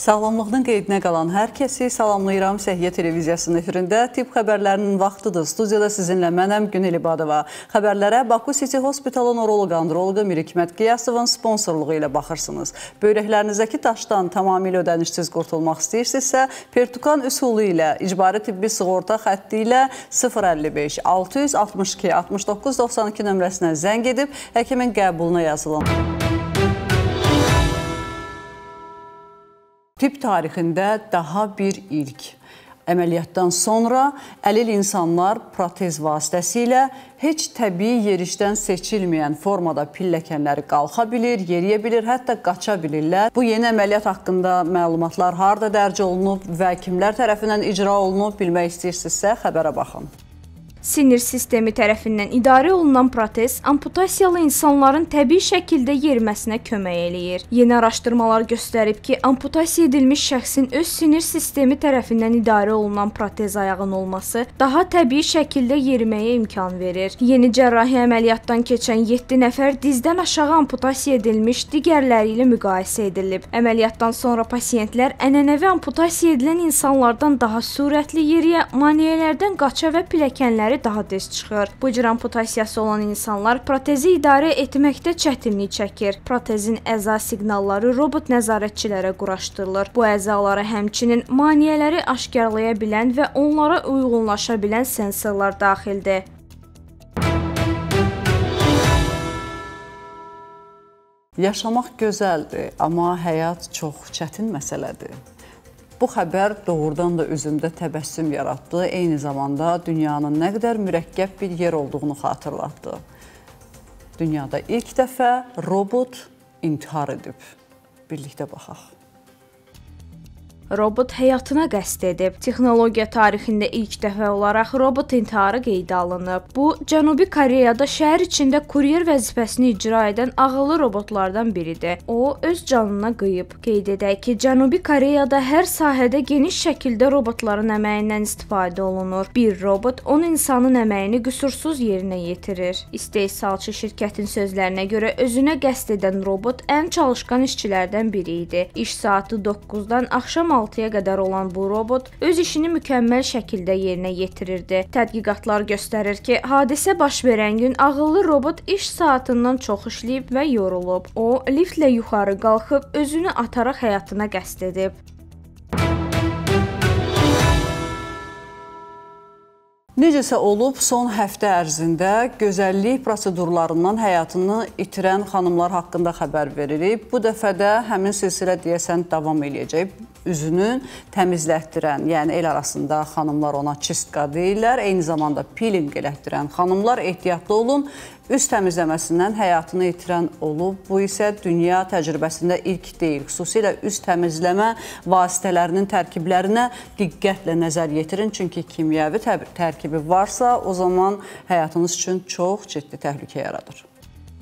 Sağlamlığının qeydinə qalan hər kəsi salamlayıram. Səhiyyə televiziyasının efirində tibb xəbərlərinin vaxtıdır. Studiyada sizinlə mənəm Günel İbadova. Xəbərlərə Baku City Hospital neuroloq androloqu Mir Hikmət Qiyasovun sponsorluğu ilə baxırsınız. Böyrəklərinizdəki daşdan tamamilə ödənişsiz qurtulmaq istəyirsinizsə, Pertukan üsulu ilə icbari tibbi sığorta xətti ilə 055 662 69 92 nömrəsinə zəng edib həkimin qəbuluna yazılın. Tibb tarixində daha bir ilk. Əməliyyatdan sonra əlil insanlar protez vasitəsilə heç təbii yerişdən seçilməyən formada pilləkənləri qalxa bilir, yeriyə bilir, hətta qaça bilirlər. Bu yeni əməliyyat haqqında məlumatlar harda dərc olunub və kimlər tərəfindən icra olunub bilmək istəyirsinizsə xəbərə baxın. Sinir sistemi tərəfindən idarə olunan protez amputasiyalı insanların təbii şəkildə yeriməsinə kömək eləyir. Yeni araşdırmalar göstərib ki, amputasiya edilmiş şəxsin öz sinir sistemi tərəfindən idarə olunan protez ayağının olması daha təbii şəkildə yeriməyə imkan verir. Yeni cərrahi əməliyyatdan keçən 7 nəfər dizdən aşağı amputasiya edilmiş digərləri ilə müqayisə edilib. Əməliyyatdan sonra pasiyentlər ənənəvi amputasiya edilən insanlardan daha sürətli yeriyə, maneələrdən qaça və pilləkənləri nəticələri daha tez çıxır. Bu cür amputasiyası olan insanlar protezi idarə etməkdə çətinlik çəkir. Protezin əza siqnalları robot nəzarətçilərə quraşdırılır. Bu əzalara həmçinin maneələri aşkarlaya bilən və onlara uyğunlaşa bilən sensorlar daxildir. Yaşamaq gözəldir, amma həyat çox çətin məsələdir. Bu xəbər doğrudan da üzümdə təbəssüm yaratdı, eyni zamanda dünyanın nə qədər mürəkkəb bir yer olduğunu xatırlatdı. Dünyada ilk dəfə robot intihar edib. Birlikdə baxaq robot həyatına qəsd edib. Texnologiya tarixində ilk dəfə olaraq robot intiharı qeydə alınıb. Bu, Cənubi Koreyada şəhər içində kuryer vəzifəsini icra edən ağıllı robotlardan biridir. O öz canına qıyıb. Qeyd edək ki, Cənubi Koreyada hər sahədə geniş şəkildə robotların əməyindən istifadə olunur. Bir robot 10 insanın əməyini qüsursuz yerinə yetirir. İstehsalçı şirkətin sözlərinə görə özünə qəsd edən robot ən çalışqan işçilərdən biri idi. İş saatı 9-dan axşam 6-ya qədər olan bu robot öz işini mükəmməl şəkildə yerinə yetirirdi. Tədqiqatlar göstərir ki, hadisə baş verən gün ağıllı robot iş saatından çox işləyib və yorulub. O liftlə yuxarı qalxıb özünü ataraq həyatına qəsd edib. Necəsə olub, son həftə ərzində gözəllik prosedurlarından həyatını itirən xanımlar haqqında xəbər veririk. Bu dəfə də həmin silsilə deyəsən davam eləyəcək. Üzünün təmizlətdirən, yəni el arasında xanımlar ona çistka deyirlər, eyni zamanda peeling elətdirən xanımlar ehtiyatlı olun. Üz təmizləməsindən həyatını itirən olub. Bu isə dünya təcrübəsində ilk deyil. Xüsusilə üz təmizləmə vasitələrinin tərkiblərinə diqqətlə nəzər yetirin. Çünki kimyəvi tərkibi varsa, o zaman həyatınız üçün çox ciddi təhlükə yaradır.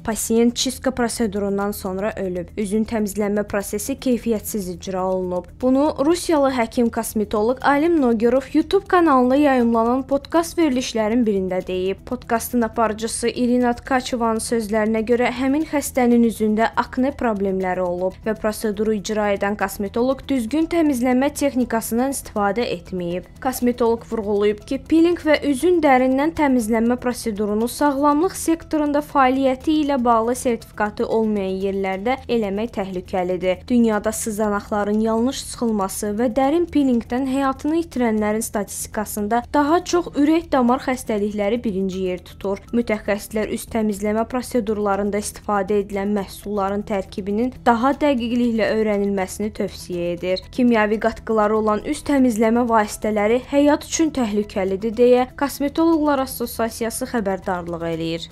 Pasiyent çistka prosedurundan sonra ölüb. Üzün təmizlənmə prosesi keyfiyyətsiz icra olunub. Bunu Rusiyalı həkim-kosmetoloq Alim Nogerov YouTube kanalında yayımlanan podkast verilişlərin birində deyib. Podkastın aparıcısı Irina Tkaçovanın sözlərinə görə həmin xəstənin üzündə akne problemləri olub və proseduru icra edən kosmetoloq düzgün təmizlənmə texnikasından istifadə etməyib. Kosmetoloq vurğulayıb ki, peeling və üzün dərindən təmizlənmə prosedurunu sağlamlıq sektorunda fəaliyyəti ilə bağlı sertifikatı olmayan yerlərdə eləmək təhlükəlidir. Dünyada sızanaqların yanlış sıxılması və dərin peelingdən həyatını itirənlərin statistikasında daha çox ürək-damar xəstəlikləri birinci yer tutur. Mütəxəssislər üz təmizləmə prosedurlarında istifadə edilən məhsulların tərkibinin daha dəqiqliklə öyrənilməsini tövsiyə edir. Kimyəvi qatqıları olan üz təmizləmə vasitələri həyat üçün təhlükəlidir deyə Kosmetoloqlar Assosiasiyası xəbərdarlıq eləyir.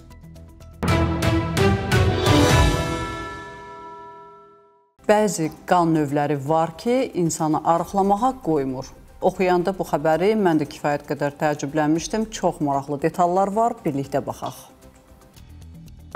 Bəzi qan növləri var ki, insanı arıqlamağa qoymur. Oxuyanda bu xəbəri mən də kifayət qədər təəccüblənmişdim. Çox maraqlı detallar var, birlikdə baxaq.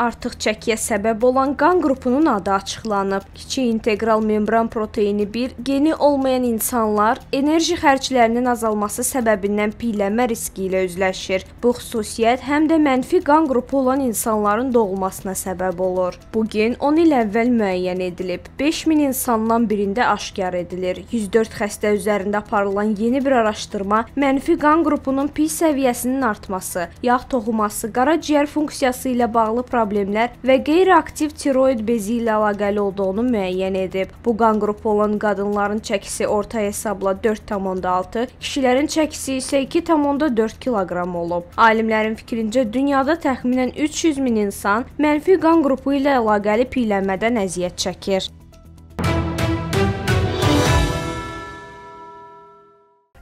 Artıq çəkiyə səbəb olan qan qrupunun adı açıqlanıb. Kiçik integral membran proteini 1 geni olmayan insanlar enerji xərclərinin azalması səbəbindən piyələnmə riski ilə üzləşir. Bu xüsusiyyət həm də mənfi qan qrupu olan insanların doğulmasına səbəb olur. Bu gen 10 il əvvəl müəyyən edilib. 5000 insandan birində aşkar edilir. 104 xəstə üzərində aparılan yeni bir araşdırma mənfi qan qrupunun pi səviyyəsinin artması, yağ toxuması, qaraciyər funksiyası ilə bağlı problemlər və qeyri-aktiv tiroid bezi ilə əlaqəli olduğunu müəyyən edib. Bu qan qrupu olan qadınların çəkisi orta hesabla 4,6, kişilərin çəkisi isə 2,4 kiloqram olub. Alimlərin fikrincə dünyada təxminən 300 min insan mənfi qan qrupu ilə əlaqəli piyələnmədən əziyyət çəkir.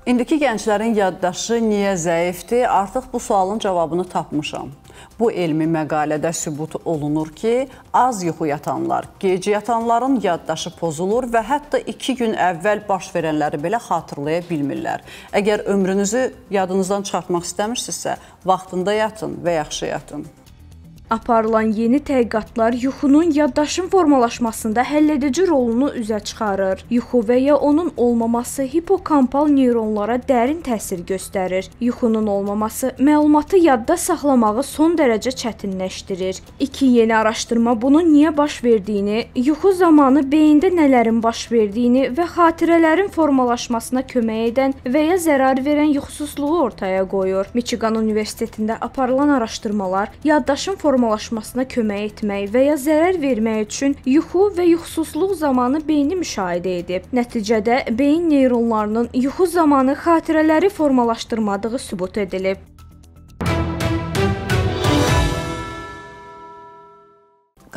İndiki gənclərin yaddaşı niyə zəifdir? Artıq bu sualın cavabını tapmışam. Bu elmi məqalədə sübut olunur ki, az yuxu yatanlar, gec yatanların yaddaşı pozulur və hətta 2 gün əvvəl baş verənləri belə xatırlaya bilmirlər. Əgər ömrünüzü yadınızdan çıxartmaq istəmirsinizsə, vaxtında yatın və yaxşı yatın. Aparılan yeni tədqiqatlar yuxunun yaddaşın formalaşmasında həlledici rolunu üzə çıxarır. Yuxu və ya onun olmaması hipokampal neyronlara dərin təsir göstərir. Yuxunun olmaması məlumatı yadda saxlamağı son dərəcə çətinləşdirir. İki yeni araşdırma bunun niyə baş verdiyini, yuxu zamanı beyində nələrin baş verdiyini və xatirələrin formalaşmasına kömək edən və ya zərər verən yuxusuzluğu ortaya qoyur. Michigan Universitetində aparılan araşdırmalar yaddaşın formalaşmasını formalaşmasına kömək etmək və ya zərər vermək üçün yuxu və yuxusuzluq zamanı beyni müşahidə edib. Nəticədə beyin neyronlarının yuxu zamanı xatirələri formalaşdırmadığı sübut edilib.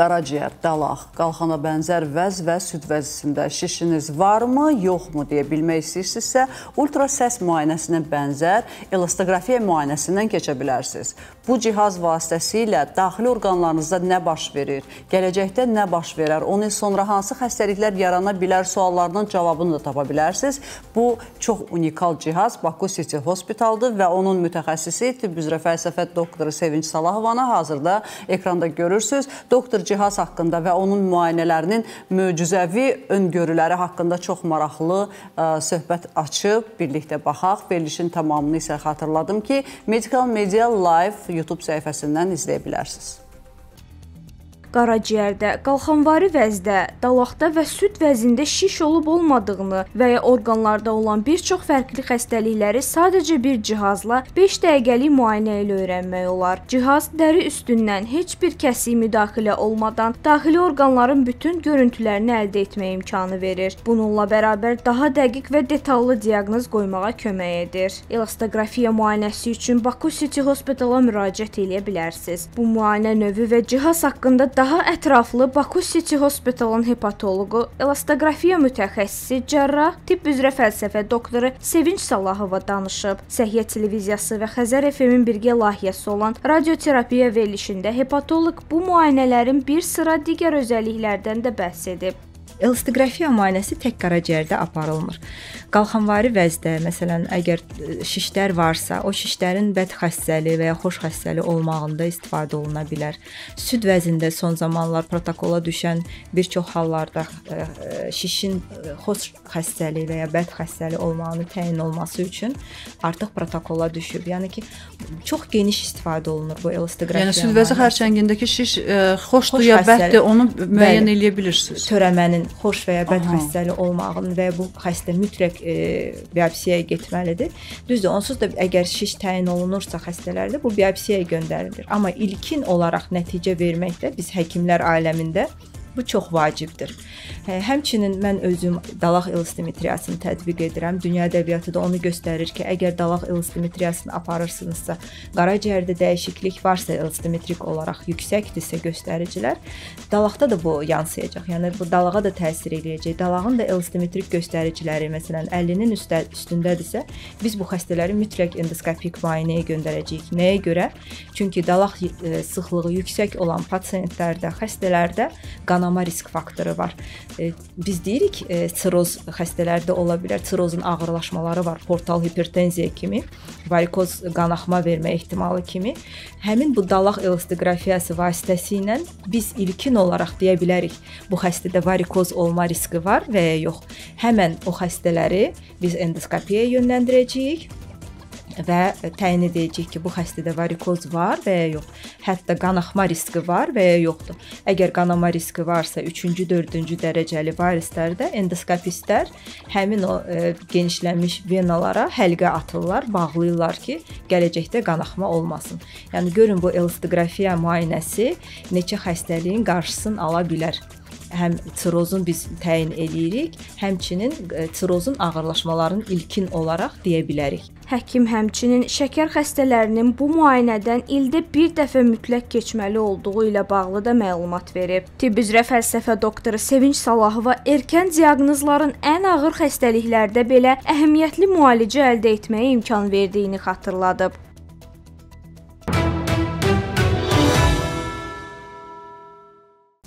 Qaraciyər, dalaq, qalxana bənzər vəz və süd vəzisində şişiniz varmı, yoxmu deyə bilmək istəyirsinizsə, ultrasəs müayinəsinə bənzər elastografiya müayinəsindən keçə bilərsiniz. Bu cihaz vasitəsilə daxili orqanlarınızda nə baş verir, gələcəkdə nə baş verər, 10 il sonra hansı xəstəliklər yarana bilər suallarının cavabını da tapa bilərsiniz. Bu çox unikal cihaz Baku City Hospitaldır və onun mütəxəssisi tibb üzrə fəlsəfə doktoru Sevinç Salahovanı hazırda ekranda görürsüz. Doktor cihaz haqqında və onun müayinələrinin möcüzəvi öngörüləri haqqında çox maraqlı ə, söhbət açıb birlikdə baxaq. Verilişin tamamını isə xatırladım ki, Medical Media Live YouTube səhifəsindən izləyə bilərsiniz qaraciyərdə, qalxanvari vəzdə, dalaqda və süd vəzində şiş olub olmadığını və ya orqanlarda olan bir çox fərqli xəstəlikləri sadəcə bir cihazla 5 dəqiqəlik müayinə ilə öyrənmək olar. Cihaz dəri üstündən heç bir kəsik müdaxilə olmadan daxili orqanların bütün görüntülərini əldə etmək imkanı verir. Bununla bərabər daha dəqiq və detallı diaqnoz qoymağa kömək edir. Elastografiya müayinəsi üçün Baku City Hospital-a müraciət edə bilərsiniz. Bu müayinə növü və cihaz haqqında Daha ətraflı Baku City Hospitalın hepatoloqu, elastografiya mütəxəssisi, cərrah, tibb üzrə fəlsəfə doktoru Sevinç Salahova danışıb. Səhiyyə televiziyası və Xəzər FM-in birgə layihəsi olan radioterapiya verilişində hepatoloq bu müayinələrin bir sıra digər özəlliklərdən də bəhs edib. Elastografiya müayinəsi tək qaraciyərdə aparılmır. Qalxanvari vəzdə, məsələn, əgər e, şişlər varsa, o şişlərin bəd xəstəli və ya xoş xəstəli olmağında istifadə oluna bilər. Süd vəzində son zamanlar protokola düşən bir çox hallarda e, e, şişin xoş xəstəli və ya bəd xəstəli olmağını təyin olması üçün artıq protokola düşüb. Yəni ki, çox geniş istifadə olunur bu elastografiya. Yəni süd vəzi xərçəngindəki şiş xoşdur xoş ya bəddir, onu müəyyən bəli, eləyə bilirsiniz. Törəmənin xoş və ya bəd Aha. xəstəli olmağını və bu xəstə mütləq e, biopsiyaya getməlidir. Düzdür, onsuz da əgər şiş təyin olunursa xəstələrdə bu biopsiyaya göndərilir. Amma ilkin olaraq nəticə verməkdə biz həkimlər aləmində Bu çox vacibdir. Hə, həmçinin mən özüm dalaq elostimetriyasını tətbiq edirəm. Dünya ədəbiyyatı da onu göstərir ki, əgər dalaq elostimetriyasını aparırsınızsa, qaraciyərdə dəyişiklik varsa, elostimetrik olaraq yüksəkdirsə göstəricilər, dalaqda da bu yansıyacaq. Yəni bu dalağa da təsir eləyəcək. Dalağın da elostimetrik göstəriciləri, məsələn, 50-nin üstə üstündədirsə, biz bu xəstələri mütləq endoskopik müayinəyə göndərəcəyik. Nəyə görə? Çünki dalaq e, sıxlığı yüksək olan pasientlərdə, xəstələrdə qan qanama risk faktoru var. E, biz deyirik e, siroz xəstələrdə ola bilər, sirozun ağırlaşmaları var, portal hipertenziya kimi, varikoz qanaxma vermə ehtimalı kimi. Həmin bu dalaq elastikografiyası vasitəsilə biz ilkin olaraq deyə bilərik, bu xəstədə varikoz olma riski var və ya yox. Həmən o xəstələri biz endoskopiyaya yönləndirəcəyik və təyin edəcəyik ki, bu xəstədə varikoz var və ya yox. Hətta qanaxma riski var və ya yoxdur. Əgər qanama riski varsa 3-cü, 4-cü dərəcəli varislərdə endoskopistlər həmin o e, genişlənmiş venalara həlqə atırlar, bağlayırlar ki, gələcəkdə qanaxma olmasın. Yəni görün bu elastikografiya müayinəsi neçə xəstəliyin qarşısını ala bilər həm sirozun biz təyin eləyirik, həmçinin e, sirozun ağırlaşmalarının ilkin olaraq deyə bilərik. Həkim həmçinin şəkər xəstələrinin bu müayinədən ildə bir dəfə mütləq keçməli olduğu ilə bağlı da məlumat verib. Tibb üzrə fəlsəfə doktoru Sevinç Salahova erkən diaqnozların ən ağır xəstəliklərdə belə əhəmiyyətli müalicə əldə etməyə imkan verdiyini xatırladıb.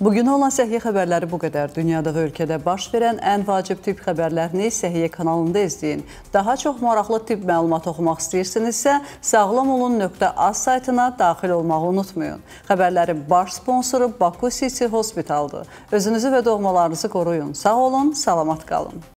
Bugün olan Səhiyyə xəbərləri bu qədər. Dünyada və ölkədə baş verən ən vacib tibb xəbərlərini Səhiyyə kanalında izləyin. Daha çox maraqlı tibb məlumat oxumaq istəyirsinizsə, sağlamolun.az saytına daxil olmağı unutmayın. Xəbərlərin baş sponsoru Baku City Hospitaldır. Özünüzü və doğmalarınızı qoruyun. Sağ olun, salamat qalın.